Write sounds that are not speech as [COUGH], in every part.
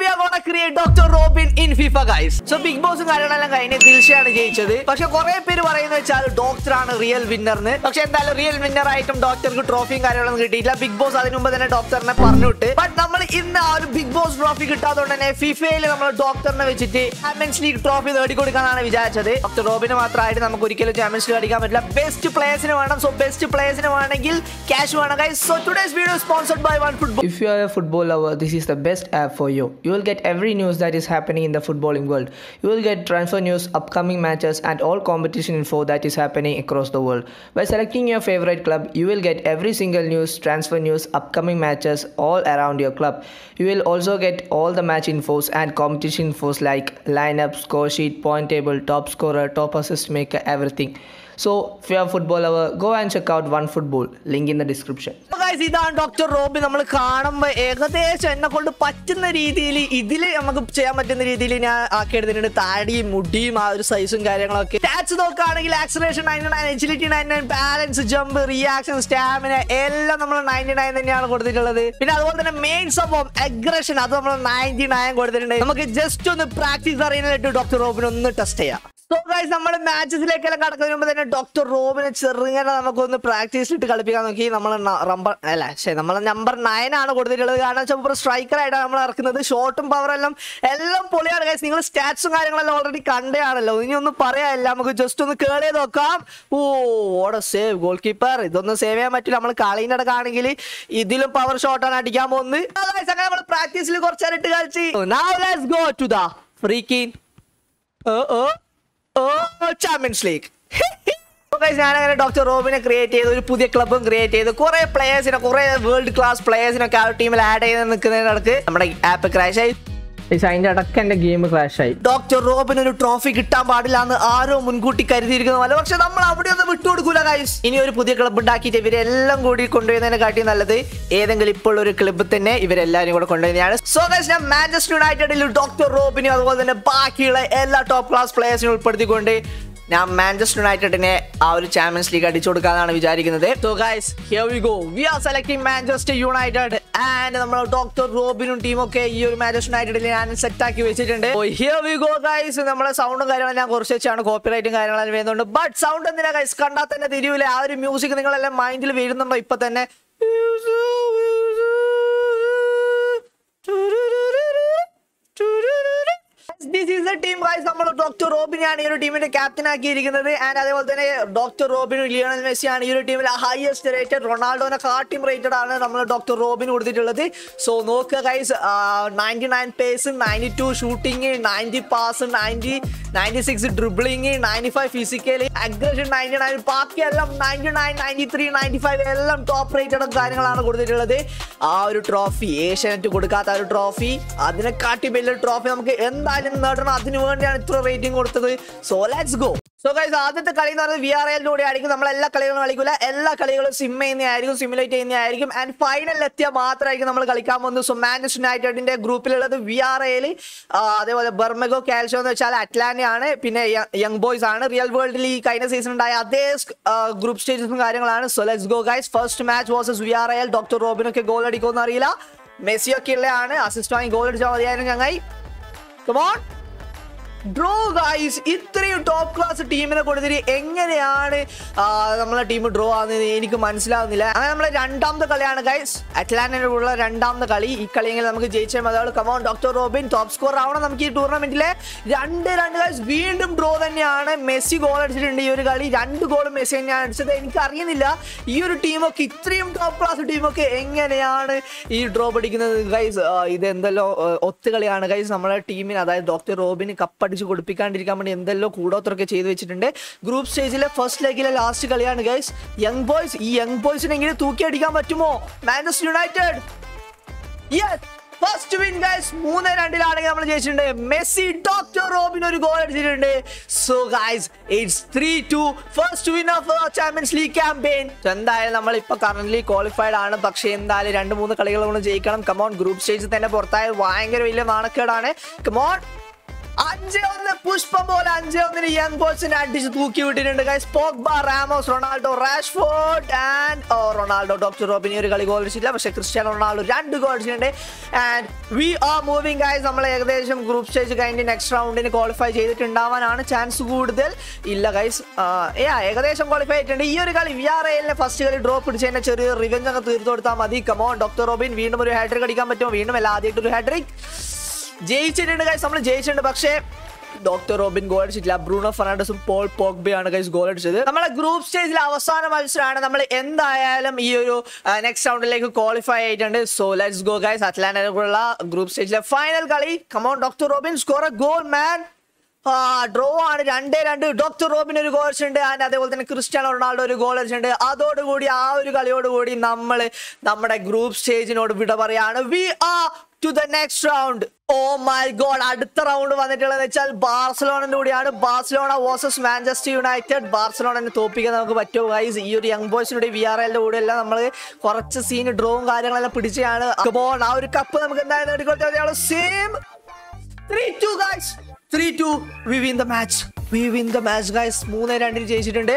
we are gonna create Dr. Robin in FIFA guys. So big ബോസും കാര്യങ്ങളെല്ലാം കഴിഞ്ഞ് ദിൽഷയാണ് ജയിച്ചത്. പക്ഷെ കുറെ പേര് പറയുന്നത് വെച്ചാൽ ഡോക്ടർ ആണ് റിയൽ വിന്നർന്ന് പക്ഷെ എന്തായാലും റിയൽ വിന്നർ ആയിട്ടും ഡോക്ടർക്ക് ട്രോഫിയും കാര്യങ്ങളൊന്നും കിട്ടിയില്ല ബിഗ് ബോസ് അതിനു മുമ്പ് തന്നെ ഡോക്ടറിനെ പറഞ്ഞുവിട്ട്. ബട്ട് നമ്മൾ ഇന്ന് ആ ഒരു ബിഗ് ബോസ് ട്രോഫി കിട്ടാത്തതുകൊണ്ട് തന്നെ ഫിഫയിൽ നമ്മൾ ഡോക്ടറിനെ വെച്ചിട്ട് ചാമ്പ്യൻസ് ലീഗ് ട്രോഫി നേടിക്കൊടുക്കാനാണ് വിചാരിച്ചത്. ഡോക്ടർ റോബിന് മാത്രമായിട്ട് നമുക്ക് ഒരിക്കലും ചാമ്പ്യൻസ് ലീഗ് അടിക്കാൻ പറ്റില്ല. ബെസ്റ്റ് പ്ലേയേഴ്സിന് വേണം. സോ ബെസ്റ്റ് പ്ലേയേഴ്സിന് വേണമെങ്കിൽ ക്യാഷ് വേണം guys so today's video sponsored by one football if you are a football lover, this is the best app for you. You will get every news that is happening in the footballing world. You will get transfer news, upcoming matches, and all competition info that is happening across the world. By selecting your favorite club, you will get every single news, transfer news, upcoming matches all around your club. You will also get all the match infos and competition infos like lineup, score sheet, point table, top scorer, top assist maker, everything. So, if you are a football lover, go and check out OneFootball. Link in the description. Guys ഇതാണ് doctor Robbie. നമ്മൾ കാണുമ്പോൾ ഏകദേശം എന്നെ കൊണ്ട് പറ്റുന്ന രീതിയിൽ ഇതിൽ നമുക്ക് ചെയ്യാൻ പറ്റുന്ന രീതിയിൽ ഞാൻ ആക്കി എടുത്തിട്ടുണ്ട് താടിയും മുടിയും ആ ഒരു സൈസും കാര്യങ്ങളൊക്കെ. സ്റ്റാറ്റ്സ് നോക്കുകയാണെങ്കിൽ acceleration ninety nine agility ninety nine balance jump reaction stamina എല്ലാം നമ്മൾ നയന്റി നയൻ തന്നെയാണ് കൊടുത്തിട്ടുള്ളത്. പിന്നെ അതുപോലെ തന്നെ മെയിൻ സംഭവം അഗ്രഷൻ അത് നമ്മൾ നയന്റി നയൻ കൊടുത്തിട്ടുണ്ട്. നമുക്ക് ജസ്റ്റ് ഒന്ന് പ്രാക്ടീസ് അറിയുന്നതായിട്ട് ഡോക്ടർ റോബിനെ ഒന്ന് ടെസ്റ്റ് ചെയ്യാം. സോ ഗൈസ് നമ്മൾ മാച്ചസിലേക്കെല്ലാം കടക്കുന്നതിന് മുമ്പ് തന്നെ ഡോക്ടർ റോബിനെ ചെറുങ്ങനെ നമുക്കൊന്ന് പ്രാക്ടീസ് ഇട്ട് കളിപ്പിക്കാൻ നോക്കി. നമ്മൾ നമ്പർ അല്ല ശരി നമ്മൾ നമ്പർ നയൻ ആണ് കൊടുത്തിട്ടുള്ളത്. കാരണം വെച്ചാൽ സ്ട്രൈക്കർ ആയിട്ടാണ് നമ്മൾ ഇറക്കുന്നത്. ഷോട്ടും പവർ എല്ലാം പൊളിയാണ് ഗൈസ് നിങ്ങൾ സ്റ്റാറ്റ്സും കാര്യങ്ങളെല്ലാം ഓൾറെഡി കണ്ടയാണല്ലോ. ഇനി ഒന്നും പറയാനില്ല. നമുക്ക് ജസ്റ്റ് ഒന്ന് കേൾ ചെയ്ത് നോക്കാം. ഓ ഓടെ സേവ് ഗോൾ കീപ്പർ ഇതൊന്നും സേവ് ചെയ്യാൻ പറ്റില്ല. നമ്മൾ കളീന്റെ ഇടക്കാണെങ്കിൽ ഇതിലും പവർ ഷോട്ടാണ് അടിക്കാൻ പോകുന്നത്. അങ്ങനെ നമ്മൾ പ്രാക്ടീസിൽ കുറച്ചേരം ഇട്ട് കളിച്ച്. Go to the free keen oh oh champions league [LAUGHS] ഞാനങ്ങനെ ഡോക്ടർ റോബിനെ ക്രിയേറ്റ് ചെയ്ത് ഒരു പുതിയ ക്ലബും ക്രിയേറ്റ് ചെയ്ത് കുറെ പ്ലേയേഴ്സിനെ കുറെ വേൾഡ് ക്ലാസ് പ്ലേയേഴ്സിനൊക്കെ ആ ടീമിൽ ആഡ് ചെയ്ത് നിൽക്കുന്നതിനിടക്ക് നമ്മുടെ ആപ്പ് ക്രാഷ് ആയി. Guys, ഇടയ്ക്ക് എന്റെ ഗെയിം ക്രാഷ് ആയി ഡോക്ടർ റോബിന് ഒരു ട്രോഫി കിട്ടാൻ പാടില്ല എന്ന് ആരോ മുൻകൂട്ടി കരുതിയിരിക്കുന്ന പക്ഷെ നമ്മൾ അവിടെ ഒന്നും വിട്ടുകൊടുക്കൂല ഗൈസ് ഇനി ഒരു പുതിയ ക്ലബ്ബ് ഉണ്ടാക്കിയിട്ട് ഇവരെല്ലാം കൂടി കൊണ്ടുവരുന്നതിനെ കാട്ടി നല്ലത് ഏതെങ്കിലും ഇപ്പോൾ ഒരു ക്ലബ്ബ് തന്നെ ഇവരെല്ലാരും കൂടെ കൊണ്ടുവരുന്നതാണ്. സോ ഗൈസ് ഞാൻ മാഞ്ചസ്റ്റർ യുണൈറ്റഡിൽ ഡോക്ടർ റോബിനെ അതുപോലെ തന്നെ ബാക്കിയുള്ള എല്ലാ ടോപ്പ് ക്ലാസ് പ്ലേയേഴ്സിനും ഉൾപ്പെടുത്തിക്കൊണ്ട് ഞാൻ മാഞ്ചസ്റ്റർ യുണൈറ്റഡിനെ ആ ഒരു ചാമ്പ്യൻസ് ലീഗ് അടിച്ചു കൊടുക്കാനാണ് വിചാരിക്കുന്നത്. So here we go we are Manchester United and നമ്മൾ ഡോക്ടർ റോബിനും ടീമൊക്കെ ഈ ഒരു മാഞ്ചസ്റ്റർ യുണൈറ്റഡിൽ ഞാൻ സെറ്റ് ആക്കി വെച്ചിട്ടുണ്ട്. ഹിയർ വി ഗോ നമ്മളെ സൗണ്ടും കാര്യങ്ങളും ഞാൻ കുറച്ച് വെച്ചാണ് കോപ്പിറൈറ്റും കാര്യങ്ങളും വരുന്നുണ്ട്. ബട്ട് സൗണ്ട് എന്തിനാ കണ്ടാൽ തന്നെ തിരിയൂല. ആ ഒരു മ്യൂസിക് നിങ്ങളെല്ലാം മൈൻഡിൽ വരുന്നുണ്ടോ ഇപ്പൊ തന്നെ ടീം ഗൈസ് നമ്മൾ ഡോക്ടർ റോബിനെയാണ് ഈ ഒരു ടീമിന്റെ ക്യാപ്റ്റൻ ആക്കിയിരിക്കുന്നത്. ആൻഡ് അതേപോലെ തന്നെ ഡോക്ടർ റോബിനും ലിയോണൽ മെസ്സിയാണ് ഈ ഒരു ടീമിൽ ഹയസ്റ്റ് റേറ്റഡ് റൊണാൾഡോനെ കാട്ടിം റേറ്റഡ് ആണ് നമ്മൾ ഡോക്ടർ റോബിന് കൊടുത്തിട്ടുള്ളത്. സോ നോക്കുക guys ninety nine pace ninety two shooting ninety pass ninety ninety six dribbling ninety five physically aggression ninety nine ബാക്കി എല്ലാം ninety nine ninety three ninety five എല്ലാം ടോപ്പ് റേറ്റഡ് കാര്യങ്ങളാണ് കൊടുത്തിട്ടുള്ളത്. ആ ഒരു ട്രോഫി ഏഷ്യാനെറ്റ് കൊടുക്കാത്ത ഒരു ട്രോഫി അതിനെക്കാട്ടി വലിയ ട്രോഫി നമുക്ക് എന്തായാലും നേടണം. അതിനു വേണ്ടിയാണ് ഇത്ര റേറ്റിംഗ് കൊടുത്തത്. So let's go so guys ആദ്യത്തെ കളി എന്ന് പറയുന്നത് വി ആർ എല്ലിലൂടെ ആയിരിക്കും നമ്മൾ എല്ലാ കളികളും കളിക്കില്ല എല്ലാ കളികളും സിം ചെയ്യുന്നതായിരിക്കും സിമുലേറ്റ് ചെയ്യുന്നതായിരിക്കും ആൻഡ് ഫൈനലിൽ എത്തിയാൽ മാത്രമായിരിക്കും നമ്മൾ കളിക്കാൻ പോകുന്നത്. സോ മാഞ്ചസ്റ്റർ യുണൈറ്റഡിന്റെ ഗ്രൂപ്പിലുള്ളത് വി ആർ എയിൽ അതേപോലെ ബർമഗോ കാൽഷോ എന്ന് വെച്ചാൽ അറ്റ്ലാന്റയാണ് പിന്നെ യങ് ബോയ്സ് ആണ്. റിയൽ വേൾഡിൽ ഈ കഴിഞ്ഞ സീസൺ ഉണ്ടായ അതേ ഗ്രൂപ്പ് സ്റ്റേജസും കാര്യങ്ങളാണ്. So let's go guys first match versus V R L doctor റോബിനൊക്കെ goal അടിക്കുമെന്ന് അറിയില്ല. മെസ്സിയൊക്കെ ഉള്ളതാണ്. അസിസ്റ്റ് വാങ്ങി ഗോൾ അടിച്ചാൽ മതിയായിരുന്നു ഞങ്ങൾ. കമോൺ ഡ്രോ ഗായ്സ് ഇത്രയും ടോപ്പ് ക്ലാസ് ടീമിനെ കൊടുത്തിട്ട് എങ്ങനെയാണ് നമ്മളെ ടീം ഡ്രോ ആകുന്നത് എനിക്ക് മനസ്സിലാവുന്നില്ല. അങ്ങനെ നമ്മളെ രണ്ടാമത്തെ കളിയാണ് ഗൈസ് അറ്റ്ലാന്റിനുള്ള രണ്ടാമത്തെ കളി. ഈ കളിയെങ്കിൽ നമുക്ക് ജയിച്ചാൽ മതി come on doctor Robin top score ആവണം നമുക്ക് ഈ ടൂർണമെന്റിലെ രണ്ട് രണ്ട് ഗൈസ് വീണ്ടും ഡ്രോ തന്നെയാണ്. മെസ്സി ഗോൾ അടിച്ചിട്ടുണ്ട് ഈ ഒരു കളി. രണ്ട് ഗോൾ മെസ്സി തന്നെയാണ് അടിച്ചത്. എനിക്ക് അറിയുന്നില്ല ഈ ഒരു ടീമൊക്കെ ഇത്രയും ടോപ്പ് ക്ലാസ് ടീമൊക്കെ എങ്ങനെയാണ് ഈ ഡ്രോ പിടിക്കുന്നത്? ഗൈസ് ഇതെന്തല്ലോ ഒത്തുകളിയാണ് ഗൈസ് നമ്മളെ ടീമിന് അതായത് ഡോക്ടർ റോബിന് കപ്പടിച്ച് കൊടുപ്പിക്കാണ്ടിരിക്കാൻ വേണ്ടി എന്തെല്ലോ കൂടോത്രമൊക്കെ ചെയ്തു വെച്ചിട്ടുണ്ട്. ഗ്രൂപ്പ് സ്റ്റേജിലെ ഫസ്റ്റ് ലെഗിലെ ലാസ്റ്റ് കളിയാണ് ഗൈസ് യങ് ബോയ്സ് ഈ യങ് ബോയ്സിനെ തൂക്കി അടിക്കാൻ പറ്റുമോ? Manchester United yes first win guys മൂന്ന് രണ്ടിലാണെങ്കിൽ നമ്മൾ ജയിച്ചിട്ടുണ്ട്. മെസ്സി ഡോക്ടർ റോബിൻ ഒരു ഗോൾ അടിച്ചിട്ടുണ്ട്. So guys it's three two first win of champions league campaign എന്തായാലും നമ്മൾ ഇപ്പൊ കറന്റ് ക്വാളിഫൈഡ് ആണ്. പക്ഷേ എന്തായാലും രണ്ട് മൂന്ന് കളികൾ കൊണ്ട് ജയിക്കണം. കമോൺ ഗ്രൂപ്പ് സ്റ്റേജിൽ തന്നെ പുറത്തായ ഭയങ്കര വലിയ നാണക്കേടാണ്. കമോൺ അഞ്ച് ഒന്ന് പുഷ്പം പോലെ അഞ്ച് ഒന്നിന് യങ് ബോസിനെ അടിച്ച് തൂക്കി വിട്ടിട്ടുണ്ട്. Guys Pogba Ramos Ronaldo Rashford and Ronaldo doctor റോബിനി ഒരു കളി ഗോൾ അടിച്ചില്ല പക്ഷേ ക്രിസ്ത്യാനോ റൊണാൾഡോ രണ്ട് ഗോൾ അടിച്ചിട്ടുണ്ട്. And we are moving guys നമ്മൾ ഏകദേശം ഗ്രൂപ്പ് സ്റ്റേജ് കഴിഞ്ഞ് നെക്സ്റ്റ് റൗണ്ടിന് ക്വാളിഫൈ ചെയ്തിട്ടുണ്ടാവാനാണ് ചാൻസ് കൂടുതൽ. ഇല്ല ഗൈസ് ഏകദേശം ക്വാളിഫൈ ആയിട്ടുണ്ട്. ഈ ഒരു കളി വി ആർ എല്ലിനെ ഫസ്റ്റ് കളി ഡ്രോപ്പ് പിടിച്ചതിന്റെ ചെറിയ റിവഞ്ച് അങ്ങ് തീർത്തു കൊടുത്താൽ മതി. കമോൺ ഡോക്ടർ റോബിൻ വീണ്ടും ഒരു ഹാട്രിക് അടിക്കാൻ പറ്റുമോ? വീണ്ടും അല്ല ആദ്യമായിട്ട് ഒരു ഹാട്രിക് ജയിച്ചിട്ടുണ്ട് ഗൈസ് നമ്മൾ ജയിച്ചിട്ടുണ്ട്. പക്ഷേ ഡോക്ടർ റോബിൻ ഗോൾ അടിച്ചിട്ടില്ല. ബ്രൂണോ ഫെർണാണ്ടസും പോൾ പോഗ്ബയാണ് ഗൈസ് ഗോൾ അടിച്ചത്. നമ്മളെ ഗ്രൂപ്പ് സ്റ്റേജിൽ അവസാന മത്സരമാണ്. നമ്മൾ എന്തായാലും ഈ ഒരു നെക്സ്റ്റ് റൗണ്ടിലേക്ക് ക്വാളിഫൈ ആയിട്ടുണ്ട്. സോ ലെറ്റ്സ് ഗോ ഗൈസ് അറ്റ്ലാന്റയിലുള്ള ഗ്രൂപ്പ് സ്റ്റേജിലെ ഫൈനൽ കളി. Come on doctor Robin score a goal man ആ ഡ്രോ ആണ്. രണ്ടേ രണ്ട്. ഡോക്ടർ റോബിൻ ഒരു ഗോൾ ഉണ്ട് ആൻഡ് അതേപോലെ തന്നെ ക്രിസ്ത്യാനോ റൊണാൾഡോ ഒരു ഗോൾ അടിച്ചിട്ടുണ്ട്. അതോടുകൂടി ആ ഒരു കളിയോടുകൂടി നമ്മൾ നമ്മുടെ ഗ്രൂപ്പ് സ്റ്റേജിനോട് വിട പറയാണ്. We are to the next round oh my god അടുത്ത റൗണ്ട് വന്നിട്ടുള്ളത് വെച്ചാൽ ബാർസലോണിന്റെ കൂടിയാണ്. ബാർസലോണ വേഴ്സസ് മാഞ്ചസ്റ്റർ യുണൈറ്റഡ് ബാർസലോണനെ തോപ്പിക്കാൻ നമുക്ക് പറ്റുമോ ഗൈസ് ഈ ഒരു യങ് ബോയ്സിനുടെ വി ആർ എല്ലിന്റെ കൂടെ എല്ലാം നമ്മൾ കുറച്ച് സീൻ ഡ്രോവും കാര്യങ്ങളെല്ലാം പിടിച്ചാണ്. ആ ഒരു കപ്പ് നമുക്ക് എന്തായാലും same three two guys three two we win the match we win the match guys മൂന്ന് രണ്ടിന് ജയിച്ചിട്ടുണ്ട്.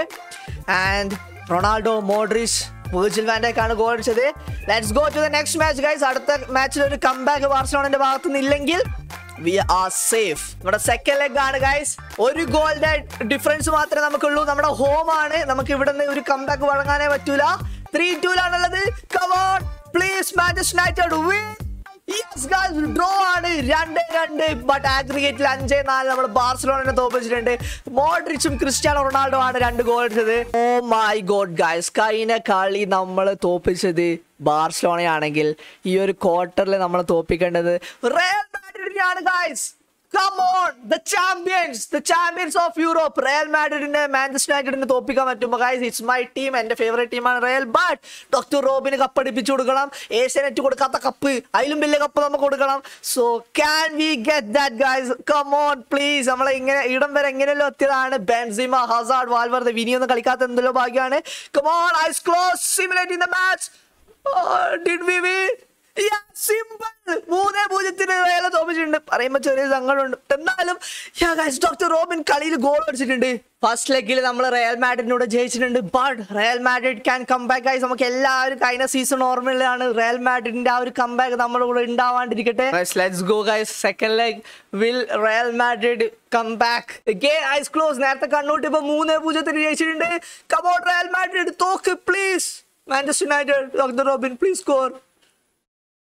ആൻഡ് റൊണാൾഡോ മോഡ്രിച്ച് വേർജിൽ വാൻഡേക്കാണ് ഗോൾ അടിച്ചത്. Let's go to the next match guys അടുത്ത മാച്ചിൽ ഒരു കംബാക്ക് ബാർസലോണിന്റെ ഭാഗത്തു നിന്നില്ലെങ്കിൽ വി ആർ സേഫ് നമ്മുടെ സെക്കൻഡ് ലെഗ് ആണ് ഗൈസ് ഒരു ഗോളിന്റെ ഡിഫറൻസ് മാത്രമേ നമുക്കുള്ളൂ. നമ്മുടെ ഹോം ആണ്. നമുക്ക് ഇവിടെ നിന്ന് ഒരു കംബാക്ക് വഴങ്ങാനേ പറ്റൂല. Three ടൂലാണുള്ളത് come on please Manchester United win draw ആണ്. രണ്ട് രണ്ട് ബട്ട് ആഗ്രിഗേറ്റിൽ അഞ്ചേ നാല് നമ്മൾ ബാർസലോണിനെ തോപ്പിച്ചിട്ടുണ്ട് മോഡ്രിച്ചും ക്രിസ്ത്യാനോ റൊണാൾഡോ ആണ് രണ്ട് ഗോൾ അടിച്ചത് ഓ മൈ ഗോഡ് ഗൈസ് കഴിഞ്ഞ കളി നമ്മൾ തോപ്പിച്ചത് ബാർസലോണയാണെങ്കിൽ ഈ ഒരു ക്വാർട്ടറിൽ നമ്മൾ തോപ്പിക്കേണ്ടത് Real guys Come on, the champions, the champions of Europe. Real മാഡ്രിഡിനെ മാഞ്ചസ്റ്റർ യുണൈറ്റഡിനെ തോപ്പിക്കാൻ പറ്റുമ്പോൾ ഗൈസ് ഇറ്റ്സ് മൈ ടീം എന്റെ ഫേവറേറ്റ് ടീമാണ് റയൽ ബട്ട് ഡോക്ടർ റോബിന് കപ്പ് അടിപ്പിച്ചു കൊടുക്കണം. ഏഷ്യാനെറ്റ് കൊടുക്കാത്ത കപ്പ് അതിലും വലിയ കപ്പ് നമുക്ക് കൊടുക്കണം. So can we get that guys come on please നമ്മളെ ഇങ്ങനെ ഇടം വരെ എങ്ങനെയല്ലോ എത്തിയതാണ്? ബെൻസിമ ഹസാർഡ് വാൽവർദ്ധ വിനിയൊന്നും കളിക്കാത്ത എന്തെല്ലോ ഭാഗ്യമാണ്. Come on on eyes closed simulate in the match did we win simple മൂന്നേ പൂജ്യത്തിന് റയൽ തോപ്പിച്ചിട്ടുണ്ട്. പറയുമ്പോ ചെറിയ സങ്കടമുണ്ട്. എന്നാലും ഡോക്ടർ റോബിൻ കളിയിൽ ഗോൾ അടിച്ചിട്ടുണ്ട്. ഫസ്റ്റ് ലെഗിൽ നമ്മൾ റയൽ മാഡ്രിഡിനോട് ജയിച്ചിട്ടുണ്ട്. But Real Madrid can comeback ആയി നമുക്ക് എല്ലാവരും കഴിഞ്ഞ സീസൺ ഓർമ്മയിലാണ് റയൽ മാഡ്രിഡിന്റെ ആ ഒരു കംബാക്ക് നമ്മുടെ കൂടെ ഉണ്ടാവാണ്ടിരിക്കട്ടെ. Let's go guys second leg will Real Madrid come back eyes close നേരത്തെ കണ്ണൂട്ട് ഇപ്പൊ മൂന്ന് പൂജ്യത്തിന് ജയിച്ചിട്ടുണ്ട്. കമോട്ട് റയൽ മാഡ്രിഡ് തോക്ക് please Manchester United doctor Robin please score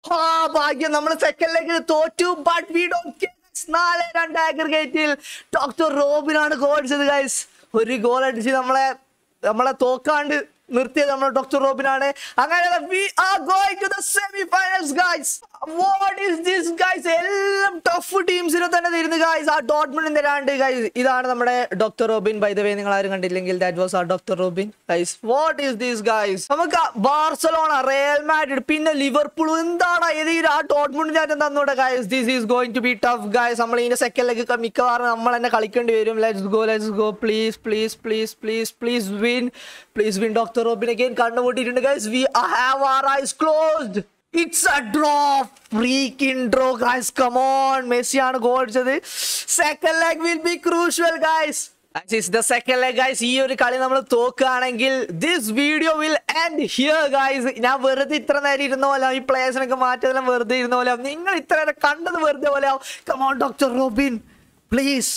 ആ ഭാഗ്യം. നമ്മൾ സെക്കൻഡ് ലെഗിൽ തോറ്റു ബട്ട് വി ഡോണ്ട് നാല് രണ്ട് ആഗ്രിഗേറ്റിൽ ഡോക്ടർ റോബിനാണ് ഗോൾ അടിച്ചത് ഗൈസ് ഒരു ഗോൾ അടിച്ച് നമ്മളെ നമ്മളെ തോക്കാണ്ട് നിർത്തിയത് നമ്മൾ ഡോക്ടർ റോബിനാണ്. അങ്ങനെ we are going to the semi finals guys what is this guys എല്ലാം ടഫ് ടീംസിനെ തന്നെ തരുന്നു ഗൈസ് ആ ഡോട്ട്മെന്റ് തരാണ്ട് ഗൈസ് ഇതാണ് നമ്മുടെ doctor Robin. By the way നിങ്ങൾ ആരും കണ്ടില്ലെങ്കിൽ ദാറ്റ് വാസ് ആ doctor Robin. Guys what is this guys നമുക്ക് ബാർസലോണ റയൽ മാഡ്രിഡ് പിന്നെ ലിവർപൂൾ എന്താണ് ഏതെങ്കിലും ആ ഡോട്ട്മെന്റ് ഞാൻ തന്നൂടെ guys this is going to be tough guys നമ്മൾ ഇതിന്റെ സെക്കൻഡ് ലെഗ് മിക്കവാറും നമ്മൾ തന്നെ കളിക്കേണ്ടി വരും. Let's go let's go please please please please please win please win doctor Robin again കണ്ണുപൂട്ടിയിട്ടുണ്ട് guys we have are eyes closed it's a draw freakin draw guys on മെസ്സിയാണ് goal അടിച്ചത്. Second leg will be crucial guys the second leg guys ഈ ഒരു കളി നമ്മൾ തോക്കുകയാണെങ്കിൽ this video will end here guys ഞാൻ വെറുതെ ഇത്ര നേരം ഇരുന്ന പോലെ ഈ പ്ലേയേഴ്സിനൊക്കെ മാറ്റിയതെല്ലാം വെറുതെ ഇരുന്ന പോലെ നിങ്ങൾ ഇത്ര നേരം കണ്ടത് വെറുതെ പോലെ കമോൺ ഡോക്ടർ റോബിൻ പ്ലീസ്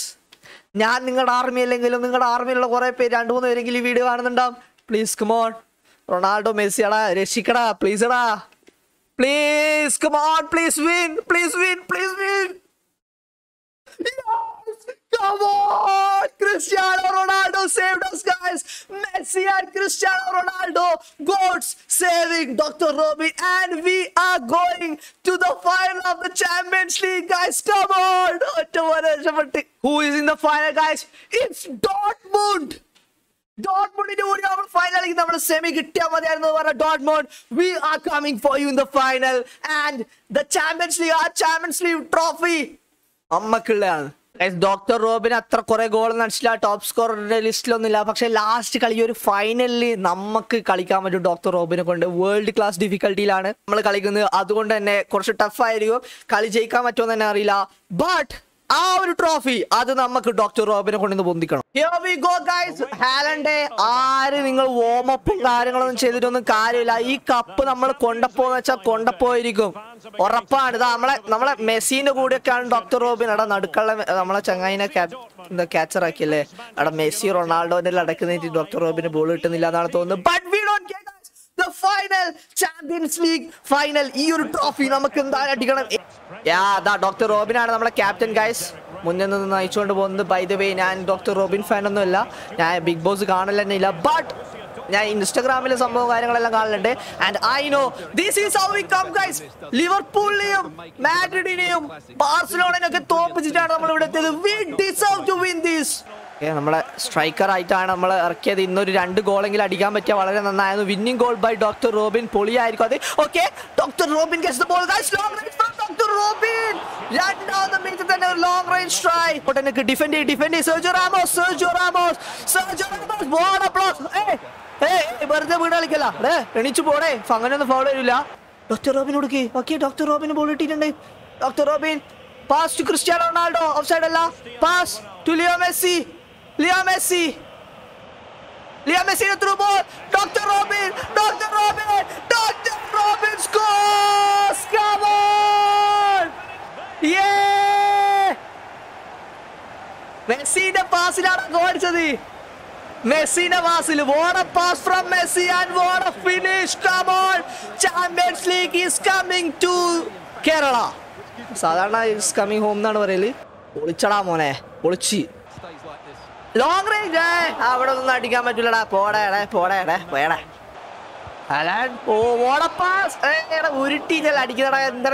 ഞാൻ നിങ്ങളുടെ ആർമി അല്ലെങ്കിലും നിങ്ങളുടെ ആർമിയിലുള്ള കുറെ പേര് രണ്ടു മൂന്ന് പേരെങ്കിലും ഈ വീഡിയോ കാണുന്നുണ്ടാവും. പ്ലീസ് കമോൺ റൊണാൾഡോ മെസ്സി എടാ രക്ഷിക്കടാ പ്ലീസ് എടാ please come on please win please win please win Come on! Cristiano Ronaldo saved us, guys! Messi and Cristiano Ronaldo, goats saving Dr. Robin, and we are going to the final of the Champions League, guys! Come on! Who is in the final, guys? It's Dortmund! ഡോട്ട്മുണ്ടിന്റെ ഒരു over ഫൈനലിൽ നമ്മൾ semi കിട്ടിയാൽ മതിയായിരുന്നു പറഞ്ഞ Dortmund. We are coming for you in the final and the champions league ആ champions league trophy അമ്മക്കുള്ളതാണ് doctor റോബിന് അത്ര കുറെ ഗോൾ അടിച്ചില്ല ടോപ്പ് സ്കോറിന്റെ ലിസ്റ്റിലൊന്നുമില്ല. പക്ഷെ ലാസ്റ്റ് കളി ഒരു ഫൈനലിൽ നമുക്ക് കളിക്കാൻ പറ്റും ഡോക്ടർ റോബിനെ കൊണ്ട്. വേൾഡ് ക്ലാസ് ഡിഫിക്കൽട്ടിയിലാണ് നമ്മൾ കളിക്കുന്നത്. അതുകൊണ്ട് തന്നെ കുറച്ച് ടഫ് ആയിരിക്കും. കളി ജയിക്കാൻ പറ്റുമെന്ന് തന്നെ അറിയില്ല. ബട്ട് ആ ഒരു ട്രോഫി അത് നമുക്ക് ഡോക്ടർ റോബിനെ കൊണ്ടുവന്ന് പൊന്തിക്കണം. Guys. ഹാലൻഡ് ആര് നിങ്ങൾ വോമപ്പും കാര്യങ്ങളൊന്നും ചെയ്തിട്ടൊന്നും കാര്യമില്ല. ഈ കപ്പ് നമ്മൾ കൊണ്ടപ്പോന്ന് വെച്ചാൽ കൊണ്ടപ്പോയിരിക്കും. ഉറപ്പാണ്. ഇത് നമ്മളെ നമ്മളെ മെസ്സിന്റെ കൂടെയൊക്കെയാണ് ഡോക്ടർ റോബിൻ. അട നടുക്കള നമ്മളെ ചങ്ങായിനെ ക്യാച്ചർ ആക്കിയല്ലേ? അട മെസ്സി റൊണാൾഡോന്റെ അടക്കുന്ന ഡോക്ടർ റോബിന് ബോൾ കിട്ടുന്നില്ല എന്നാണ് തോന്നുന്നത്. But we don't care the final champions league final ഈ ഒരു ട്രോഫി നമുക്ക് എന്തായാലും അടിക്കണം. യാ അതാ ഡോക്ടർ റോബിനാണ് നമ്മുടെ ക്യാപ്റ്റൻ ഗൈസ് മുന്നിൽ നിന്ന് നയിച്ചുകൊണ്ട് പോകുന്നത്. ബൈ ദ വേ ഞാൻ ഡോക്ടർ റോബിൻ ഫാൻ ഒന്നും ഇല്ല ഞാൻ ബിഗ് ബോസ് കാണൽ തന്നെ ഇല്ല ബട്ട് ഞാൻ ഇൻസ്റ്റാഗ്രാമിലെ സംഭവം കാര്യങ്ങളെല്ലാം കാണലുണ്ട്. And I know this is how we come guys ലിവർപൂളിനെയും മാഡ്രിഡിനെയും ബാർസലോണനെയൊക്കെ തോപ്പിച്ചിട്ടാണ് നമ്മൾ ഇവിടെ എത്തിയത്. We deserve to win this നമ്മളെ സ്ട്രൈക്കർ ആയിട്ടാണ് നമ്മൾ ഇറക്കിയത്. ഇന്നൊരു രണ്ട് ഗോളെങ്കിലും അടിക്കാൻ പറ്റിയ വളരെ നന്നായിരുന്നു. Winning goal by doctor Robin. പൊളിയായിരിക്കും അത്. Okay doctor Robin. Guys, long range from doctor Robin. രണ്ടാമത്തെ മിനിറ്റ് തന്നെ ഒരു ലോങ് റേഞ്ച് ട്രൈ ഒട്ടനക്ക് ഡിഫെൻഡ് ചെയ്ത് ഡിഫെൻഡ് ചെയ്ത് Sergio Ramos Sergio Ramos Sergio Ramos ball applause ഏ ഏ വെറുതെ വീട് കളിക്കല്ല. ഡേ എണീച്ചു പോടേ. അങ്ങനെയൊന്നും ഫൗൾ വരില്ല ഡോക്ടർ റോബിൻ കൊടുക്കി ഓക്കെ ഡോക്ടർ റോബിന് ബോൾ ഇട്ടിട്ടുണ്ട് doctor Robin pass to Cristiano Ronaldo. Off side അല്ല. Pass to Leo Messi. Leo Messi. Leo Messi through ball doctor Robin doctor Robin doctor Robin scores come on യേ മെസ്സിന്റെ പാസിലാണ് goal അടിച്ചത്. മെസ്സിന്റെ പാസിൽ. What pass from Messi and what finish come on champions league is coming to Kerala സാധാരണ is coming home എന്നാണ് പറയൽ. പൊളിച്ചടാ മോനെ. പൊളിച്ച്. Long range അവിടെ ഒന്നും അടിക്കാൻ പറ്റൂലടാ. പോടേടെ പോടേടെ പോയടേ. ഉരുട്ടി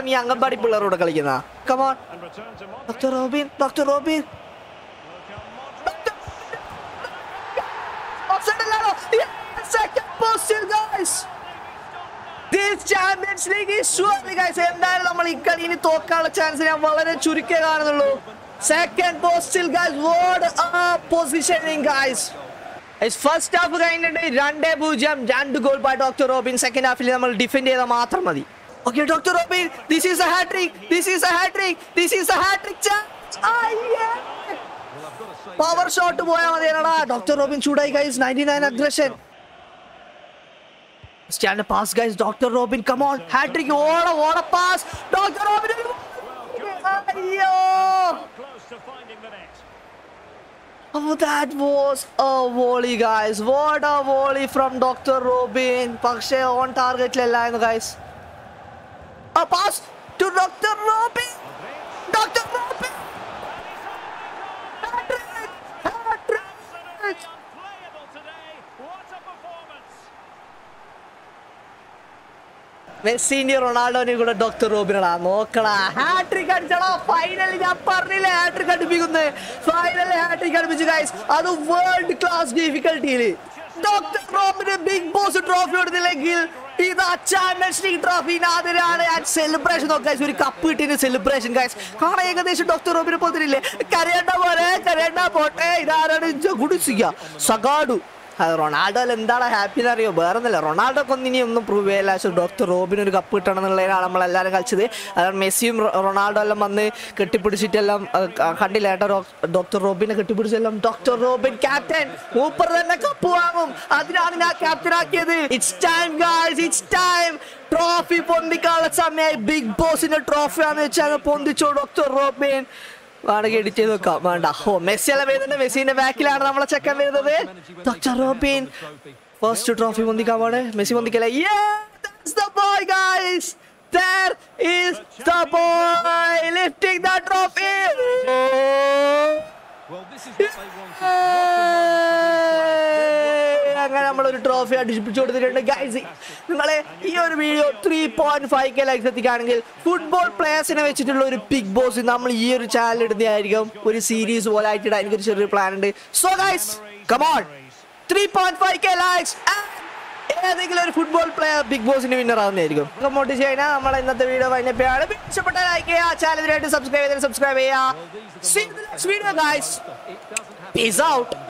നീ പിള്ളേരോട് കളിക്കുന്ന? Come on doctor Robin doctor Robin നമ്മൾ ചാൻസ് ഞാൻ വളരെ ചുരുക്കേ കാണുന്നുള്ളൂ. സെക്കൻഡ് പോസ്റ്റിൽ ഗൈസ് ആ പൊസിഷനിങ് ഗൈസ് ഫസ്റ്റ് ഹാഫ് കഴിഞ്ഞിട്ട് രണ്ടേ പൂജ്യം രണ്ട് goal by doctor Robin second ഹാഫിൽ നമ്മൾ ഡിഫെൻഡ് ചെയ്താൽ മാത്രം മതി. Okay doctor Robin this is a hattrick this is a hattrick this is a hattrick power shot പോയാൽ മതിയാണടാ ഡോക്ടർ റോബിൻ ചൂടായി guys ninety nine aggression stand pass guys doctor Robin come on hattrick ഓട ഓട pass doctor Robin അയ്യോ Oh, that was a volley, guys. What a volley from Dr. Robin. Pakshe on target, guys. A pass to Dr. Robin. മെസ്സിന്റെ റൊണാൾഡോനെ കൂടെ doctor റോബിനടാ നോക്കടാ. Hat trick അടിച്ചടാ. Final ഞാൻ പറഞ്ഞില്ലേ ഹാട്രിക് അടുപ്പിക്കുന്നത്. ഫൈനൽ ഹാട്രിക് അടുപ്പിച്ചു ഗൈസ് അത് വേൾഡ് ക്ലാസ് ഡിഫിക്കൽട്ടിയിൽ ഡോക്ടർ റോബിന് ബിഗ് ബോസ് ട്രോഫി കൊടുത്തില്ലെങ്കിൽ ഇതാ ചാമ്പ്യൻസ് ലീഗ് ട്രോഫി അതിനാണ് ഞാൻ സെലിബ്രേഷൻ നോക്കാം ഒരു കപ്പ് കിട്ടിയ സെലിബ്രേഷൻ ഗൈസ് കാണാൻ ഏകദേശം ഡോക്ടർ റോബിനെ പോത്തിരില്ലേ കരയണ്ട പോലെ കരയണ്ട പോട്ടെ ഇതാരാണ്? കുടിച്ചിക്ക സഗാഡു. അത് റൊണാൾഡോയിൽ എന്താണ് ഹാപ്പി എന്ന് അറിയോ? വേറെ ഒന്നുമില്ല റൊണാൾഡോക്ക് ഒന്നും ഇനി ഒന്നും പ്രൂവ് ചെയ്യില്ല. പക്ഷെ ഡോക്ടർ റോബിന് ഒരു കപ്പ് കിട്ടണം എന്നുള്ളതിനാണ് നമ്മളെല്ലാവരും കളിച്ചത്. അതാണ് മെസ്സിയും റൊണാൾഡോ എല്ലാം വന്ന് കെട്ടിപ്പിടിച്ചിട്ടെല്ലാം കണ്ടില്ല? ഏട്ടാ ഡോക്ടർ റോബിനെ കെട്ടിപ്പിടിച്ചെല്ലാം ഡോക്ടർ റോബിൻ ക്യാപ്റ്റൻ മൂപ്പർ തന്നെ കപ്പ് വാങ്ങും. അതിനാണ് ഞാൻ ക്യാപ്റ്റൻ ആക്കിയത്. It's time guys it's time trophy പൊന്തിക്കാനുള്ള സമയമായി. ബിഗ് ബോസിന്റെ ട്രോഫിയാന്ന് വെച്ചാൽ പൊന്തിച്ചോ ഡോക്ടർ റോബിൻ വേണമെങ്കിൽ എഡിറ്റ് ചെയ്ത് വെക്കാം. വേണ്ട. ഓ മെസ്സി അല്ല വരുന്നുണ്ട് മെസ്സിന്റെ ബാക്കിലാണ് നമ്മളെ ചെക്കൻ വരുന്നത്. റോബിൻ. ഫസ്റ്റ് ട്രോഫി പൊന്തിക്കാൻ പോണേ മെസ്സി പൊന്തിക്കല്ലേ. There is the boy lifting the trophy. Well, this is what they wanted. Hey! നമ്മൾ ഒരു ട്രോഫി അടിപ്പിച്ചു കൊടുത്തിട്ടുണ്ട്. ഗൈസ് നിങ്ങളെ ഈ ഒരു video three point five K likes എത്തിക്കുകയാണെങ്കിൽ football പ്ലേയേഴ്സിനെ വെച്ചിട്ടുള്ള ഒരു ബിഗ് ബോസ് നമ്മൾ ഈ ഒരു ചാനൽ ഇടുന്നതായിരിക്കും. ഒരു സീരീസ് പോലെ ആയിട്ട് എനിക്കൊരു ചെറിയ പ്ലാൻ ഉണ്ട്. So guys come on three point five K likes ഏതെങ്കിലും ഒരു ഫുട്ബോൾ പ്ലെയർ ബിഗ് ബോസിന് വിന്നർ ആവുന്നതായിരിക്കും. പ്രൊമോട്ട് ചെയ്യാൻ നമ്മളെ ഇന്നത്തെ വീഡിയോ കഴിഞ്ഞപ്പോഴാണ് ഇഷ്ടപ്പെട്ട ലൈക്ക് ചെയ്യുക ചാനലിനായിട്ട് സബ്സ്ക്രൈബ് ചെയ്ത് സബ്സ്ക്രൈബ് ചെയ്യുക. Video guys peace out